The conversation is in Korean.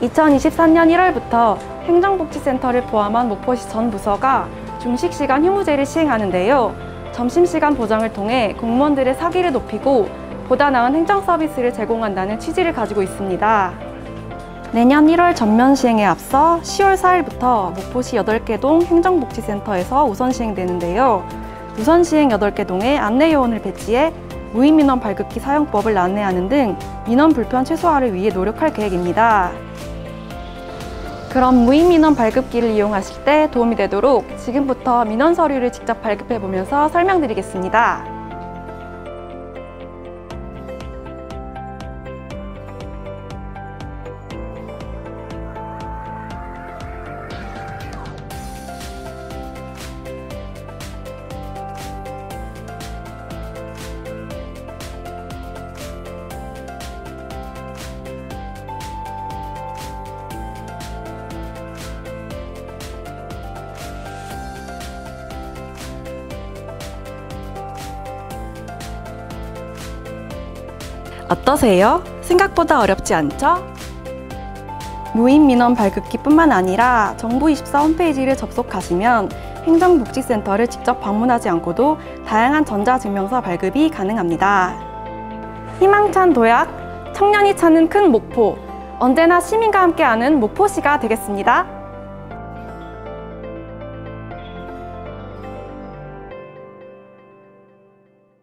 2023년 1월부터 행정복지센터를 포함한 목포시 전 부서가 중식시간 휴무제를 시행하는데요. 점심시간 보장을 통해 공무원들의 사기를 높이고 보다 나은 행정 서비스를 제공한다는 취지를 가지고 있습니다. 내년 1월 전면 시행에 앞서 10월 4일부터 목포시 8개 동 행정복지센터에서 우선 시행되는데요. 우선 시행 8개 동에 안내요원을 배치해 무인민원 발급기 사용법을 안내하는 등 민원 불편 최소화를 위해 노력할 계획입니다. 그럼 무인민원 발급기를 이용하실 때 도움이 되도록 지금부터 민원 서류를 직접 발급해 보면서 설명드리겠습니다. 어떠세요? 생각보다 어렵지 않죠? 무인 민원 발급기뿐만 아니라 정부24 홈페이지를 접속하시면 행정복지센터를 직접 방문하지 않고도 다양한 전자증명서 발급이 가능합니다. 희망찬 도약, 청년이 찾는 큰 목포, 언제나 시민과 함께하는 목포시가 되겠습니다.